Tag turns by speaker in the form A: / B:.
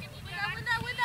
A: window, window, window.